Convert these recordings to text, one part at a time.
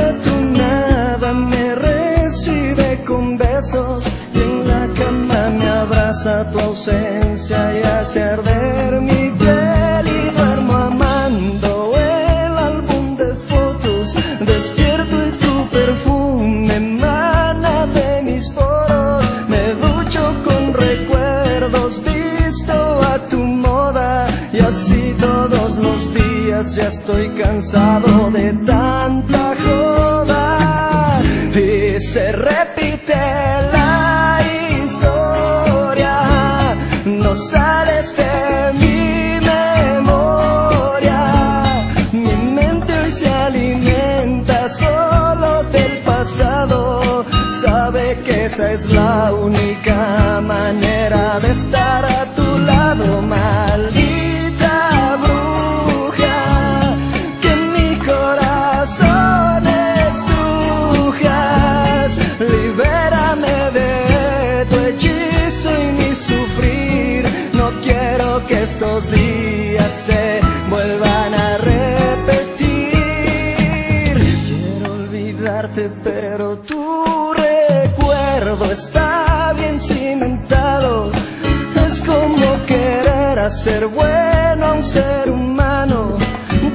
desatunada me recibe con besos y en la cama me abraza tu ausencia y hace arder mi piel y duermo amando. El álbum de fotos despierto y tu perfume emana de mis poros. Me ducho con recuerdos visto a tu moda y así todos los días ya estoy cansado de tanta joya se repite la historia, no sales de mi memoria, mi mente hoy se alimenta solo del pasado, sabe que esa es la única manera de estar se vuelvan a repetir, quiero olvidarte pero tu recuerdo está bien cimentado, es como querer hacer bueno a un ser humano,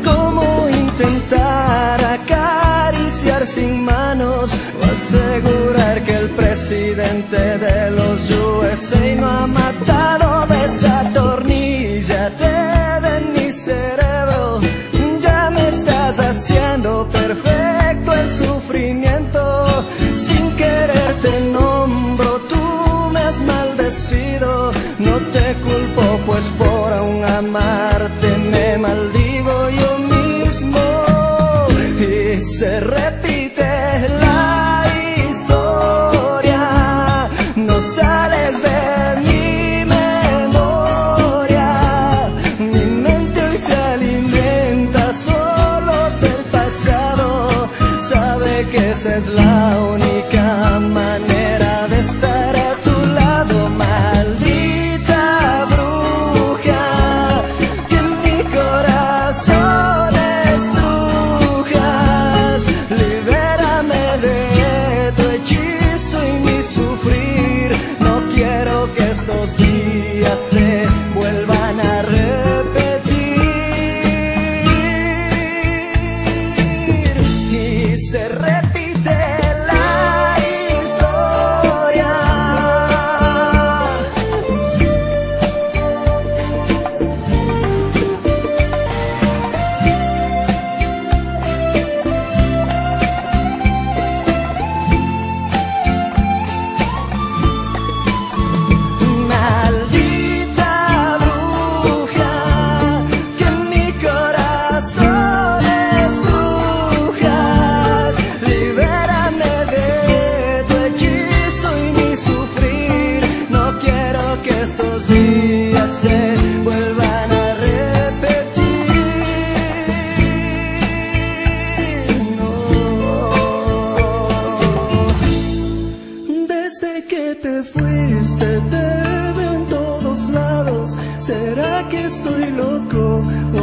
como intentar acariciar sin manos o asegurar que el presidente de los USA no ha matado de pues por aún amarte me maldigo yo mismo. Y se repite la historia. No sales de mi memoria. Mi mente hoy se alimenta solo del pasado. Sabe que esa es la días Que te fuiste te veo en todos lados. ¿Será que estoy loco o